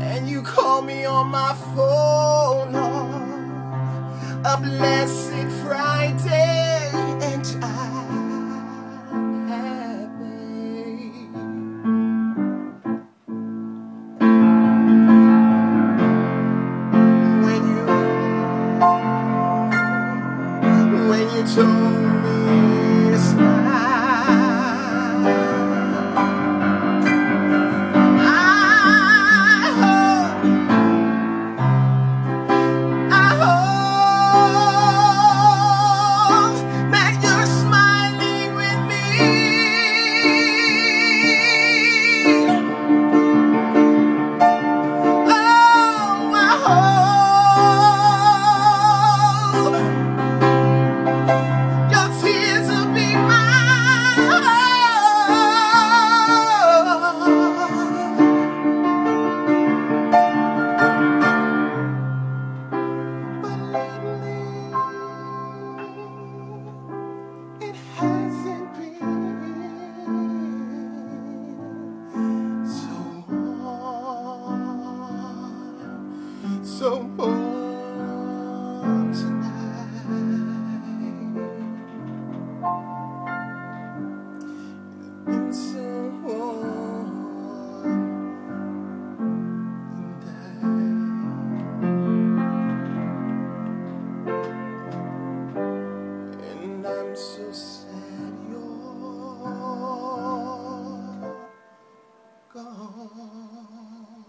And you call me on my phone on a blessed Friday, and I. So. so warm tonight. Been so warm and, and I'm so sad you're gone.